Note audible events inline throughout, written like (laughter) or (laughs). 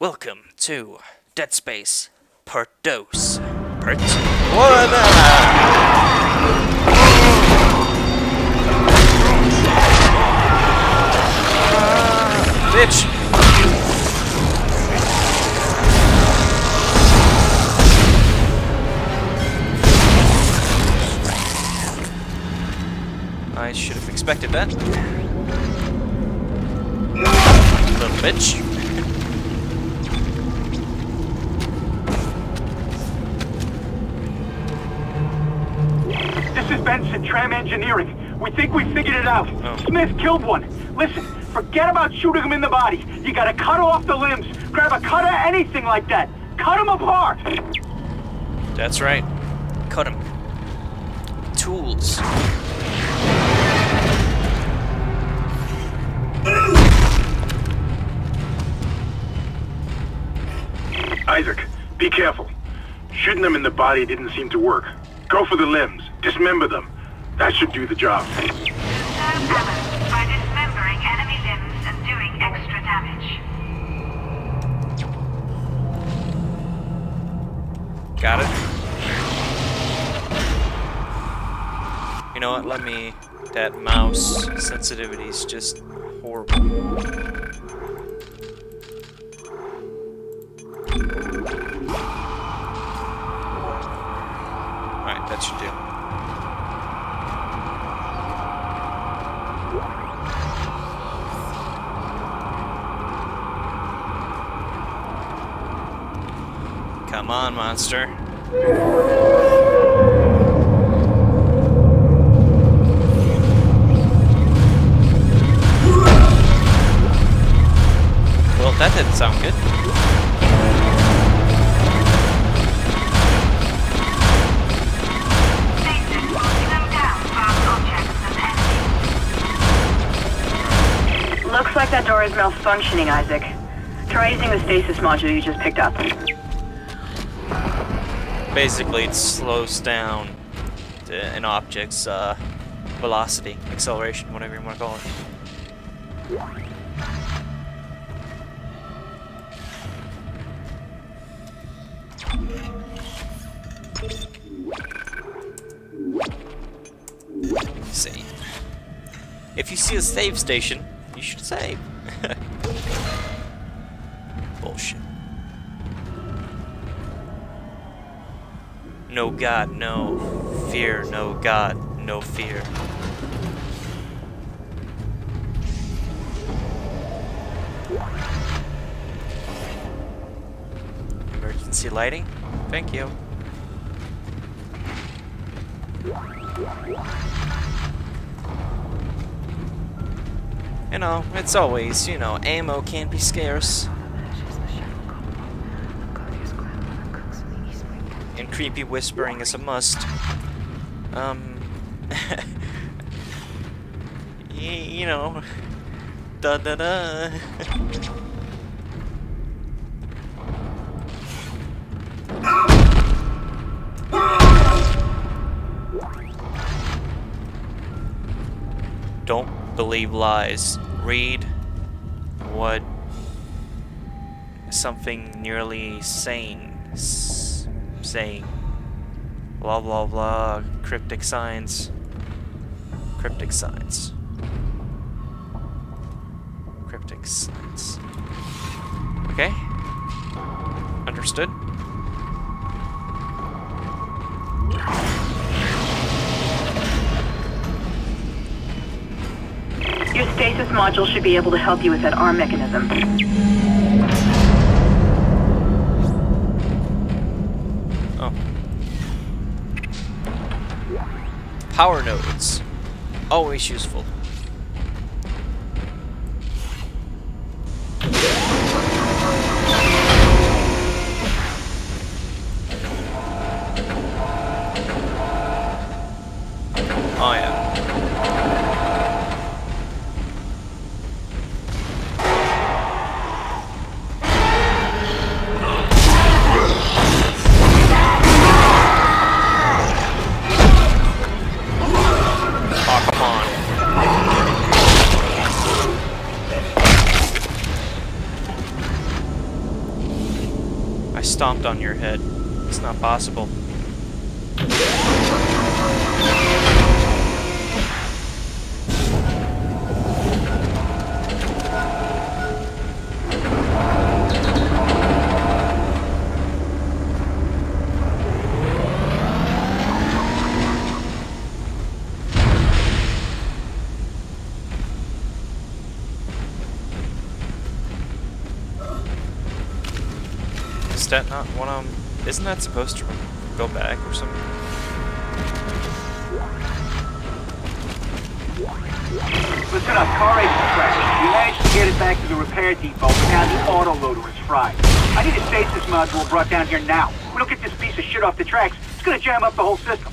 Welcome to Dead Space Part Dose. Part One. Bitch. I should have expected that. Little bitch. Tram Engineering. We think we figured it out. Oh. Smith killed one. Listen, forget about shooting him in the body. You gotta cut off the limbs. Grab a cutter, anything like that. Cut him apart. That's right. Cut him. Tools. Isaac, be careful. Shooting them in the body didn't seem to work. Go for the limbs. Dismember them. That should do the job. Got it. You know what? Let me. That mouse sensitivity is just horrible. Alright, that should do. Come on, monster. Well, that didn't sound good. Looks like that door is malfunctioning, Isaac. Try using the stasis module you just picked up. Basically, it slows down an object's uh, velocity, acceleration, whatever you want to call it. Save. If you see a save station, you should save. (laughs) Bullshit. No God, no fear, no God, no fear. Emergency lighting? Thank you. You know, it's always, you know, ammo can't be scarce. And creepy whispering is a must. Um, (laughs) you know, da da da. Don't believe lies. Read what something nearly sane saying. Blah blah blah. Cryptic signs. Cryptic signs. Cryptic signs. Okay. Understood. Your stasis module should be able to help you with that arm mechanism. Power nodes. Always useful. Stomped on your head. It's not possible. Is that not one of them? Isn't that supposed to go back or something? Listen up, car race crashed. We managed to get it back to the repair depot, but now the autoloader is fried. I need a stasis module brought down here now. We don't get this piece of shit off the tracks, it's gonna jam up the whole system.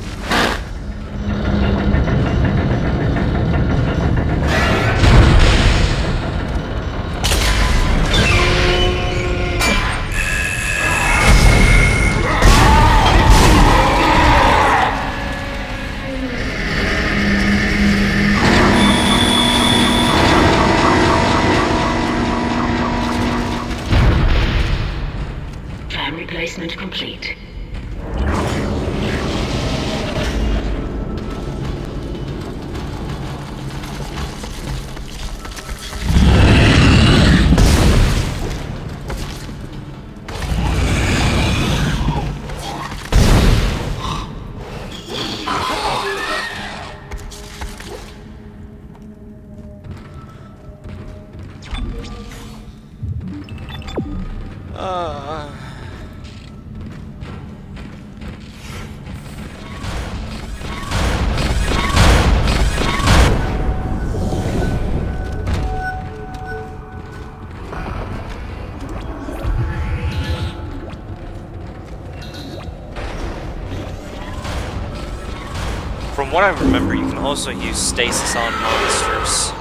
What I remember, you can also use stasis on monsters.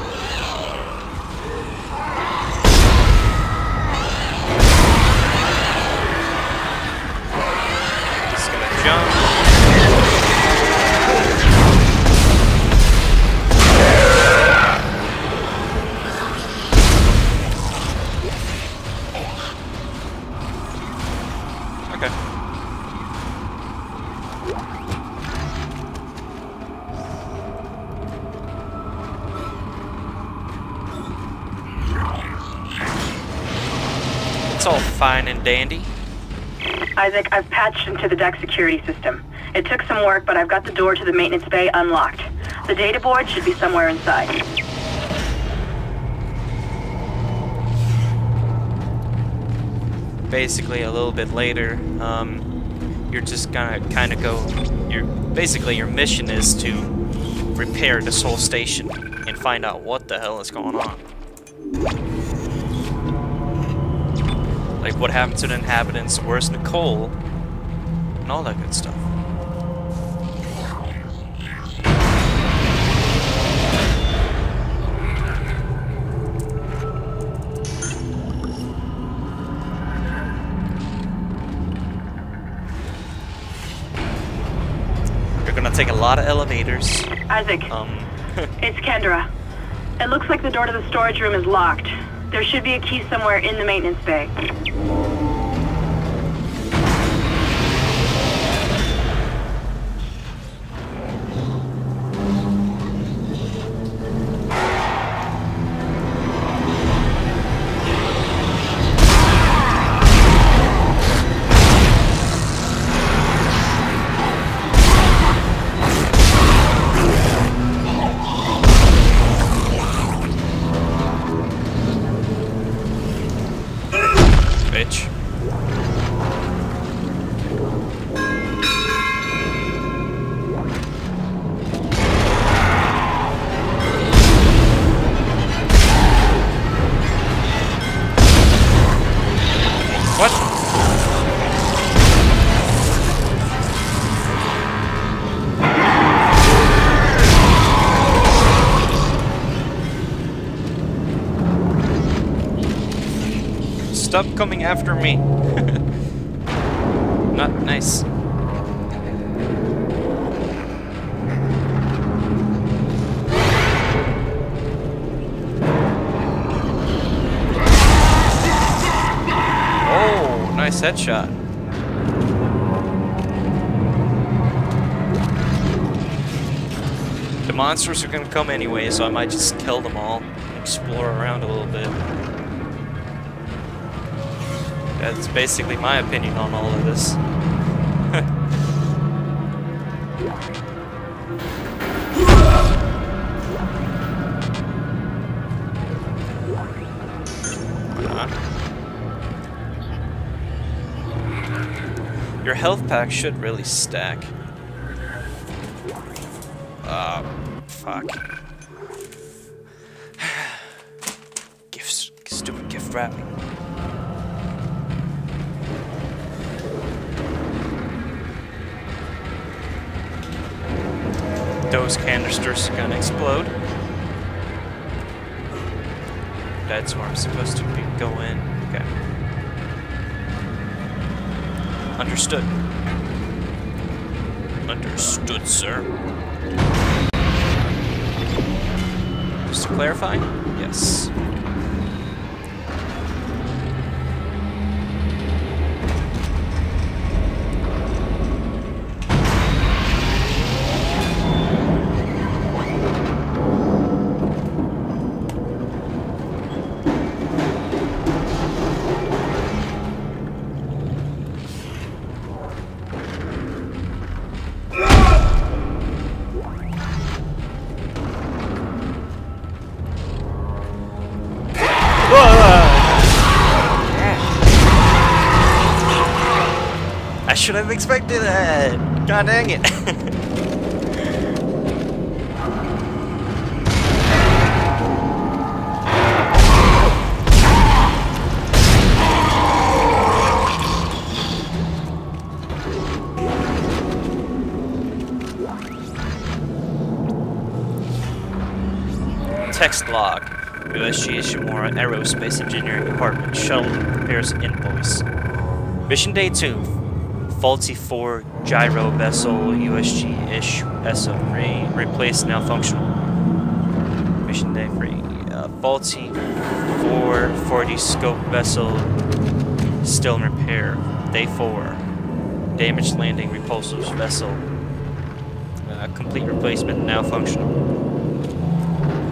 Dandy. Isaac, I've patched into the deck security system. It took some work, but I've got the door to the maintenance bay unlocked. The data board should be somewhere inside. basically a little bit later, um, you're just gonna kind of go. Your basically your mission is to repair this whole station and find out what the hell is going on. Like what happened to the inhabitants, where's Nicole, and all that good stuff. You're gonna take a lot of elevators. Isaac, Um, (laughs) it's Kendra. It looks like the door to the storage room is locked. There should be a key somewhere in the maintenance bay. Stop coming after me. (laughs) Not nice. Oh, nice headshot. The monsters are gonna come anyway, so I might just kill them all. Explore around a little bit. That's basically my opinion on all of this. (laughs) Your health pack should really stack. Ah, fuck. (sighs) Gifts, stupid gift wrapping. Those canisters are gonna explode. That's where I'm supposed to be going. Okay. Understood. Understood, sir. Just to clarify, yes. Should have expected that. God dang it. (laughs) Text log. USG Ishimura Aerospace Engineering Department shuttle prepares invoice. Mission Day 2. Faulty 4 gyro vessel USG ish SO3 replaced now functional. Mission Day 3. Uh, faulty 4 40 scope vessel still in repair. Day 4. Damaged landing repulsors vessel. Uh, complete replacement now functional.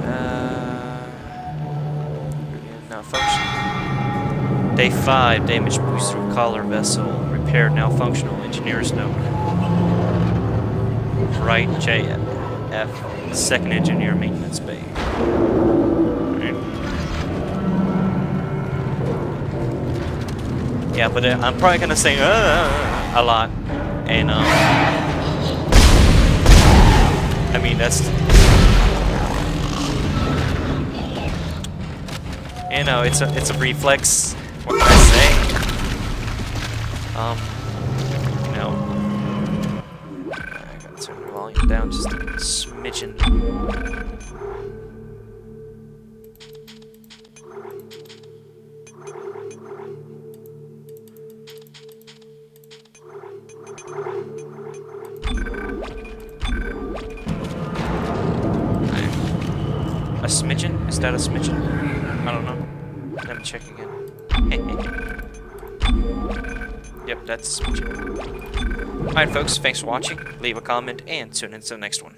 Uh, now functional. Day 5, damaged booster collar vessel, repaired now functional, engineer's note. Right JF, second engineer maintenance bay. Alright. Yeah, but uh, I'm probably gonna say uh, a lot, and um, I mean that's You know, it's a it's a reflex. Um, you I gotta turn the volume down just a smidgen. A smidgen? Is that a smidgen? I don't know. Let me check again. (laughs) that's. Alright folks, thanks for watching. Leave a comment and tune in to the next one.